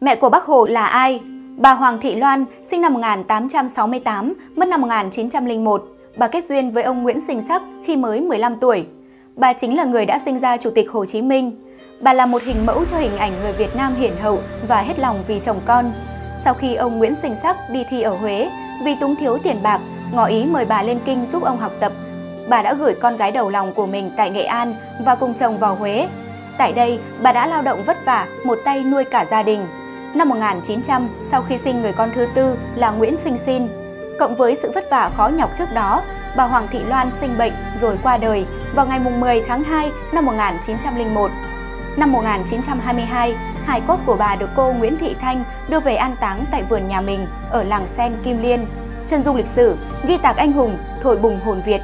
Mẹ của Bác Hồ là ai? Bà Hoàng Thị Loan, sinh năm 1868, mất năm 1901. Bà kết duyên với ông Nguyễn Sinh Sắc khi mới 15 tuổi. Bà chính là người đã sinh ra Chủ tịch Hồ Chí Minh. Bà là một hình mẫu cho hình ảnh người Việt Nam hiển hậu và hết lòng vì chồng con. Sau khi ông Nguyễn Sinh Sắc đi thi ở Huế, vì túng thiếu tiền bạc, ngỏ ý mời bà lên kinh giúp ông học tập. Bà đã gửi con gái đầu lòng của mình tại Nghệ An và cùng chồng vào Huế. Tại đây, bà đã lao động vất vả, một tay nuôi cả gia đình. Năm 1900, sau khi sinh người con thứ tư là Nguyễn Sinh Xin, cộng với sự vất vả khó nhọc trước đó, bà Hoàng Thị Loan sinh bệnh rồi qua đời vào ngày 10 tháng 2 năm 1901. Năm 1922, hài cốt của bà được cô Nguyễn Thị Thanh đưa về an táng tại vườn nhà mình ở làng Sen Kim Liên. Chân dung lịch sử, ghi tạc anh hùng, thổi bùng hồn Việt